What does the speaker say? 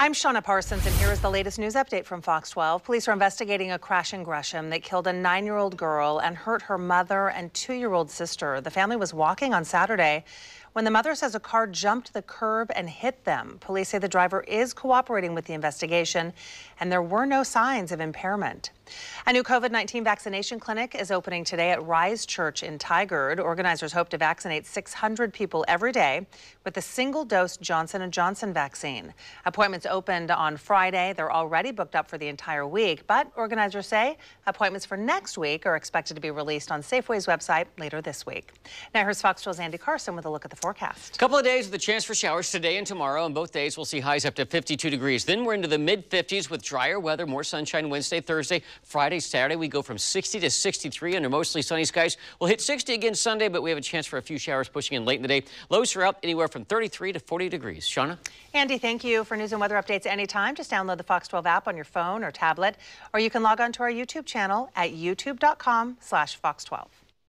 I'm Shauna Parsons, and here is the latest news update from Fox 12. Police are investigating a crash in Gresham that killed a nine year old girl and hurt her mother and two year old sister. The family was walking on Saturday when the mother says a car jumped the curb and hit them. Police say the driver is cooperating with the investigation and there were no signs of impairment. A new COVID 19 vaccination clinic is opening today at Rise Church in Tigard. Organizers hope to vaccinate 600 people every day with a single dose Johnson & Johnson vaccine. Appointments opened on Friday. They're already booked up for the entire week, but organizers say appointments for next week are expected to be released on Safeway's website later this week. Now here's Fox 12's Andy Carson with a look at the forecast. A couple of days with a chance for showers today and tomorrow, and both days we'll see highs up to 52 degrees. Then we're into the mid 50s with drier weather, more sunshine Wednesday, Thursday, Friday, Saturday. We go from 60 to 63 under mostly sunny skies. We'll hit 60 again Sunday, but we have a chance for a few showers pushing in late in the day. Lows are up anywhere from 33 to 40 degrees. Shauna? Andy, thank you for news and weather updates anytime. Just download the Fox 12 app on your phone or tablet, or you can log on to our YouTube channel at youtube.com slash fox 12.